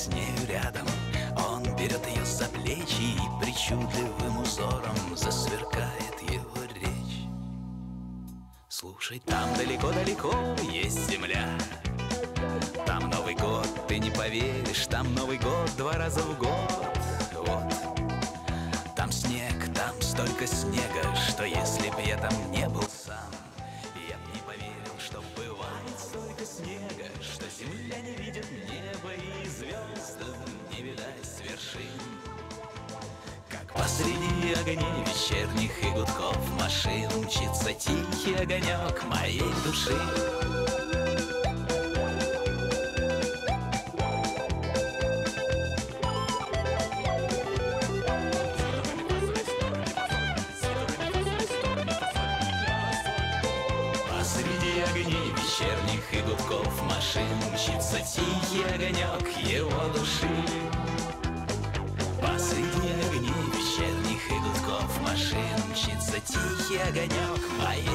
с нею рядом. Он берет ее за плечи и причудливым узором Засверкает его речь. Слушай, там далеко-далеко есть земля. Там Новый год, ты не поверишь Там Новый год два раза в год. Вот. Там снег, там столько снега Что если б я там не посреди огней вечерних и гудков машин Мчится тихий огонек моей души. Посреди огней вечерних и гудков машин Мчится тихий огонек его души машин Мчится тихий огонек. Моей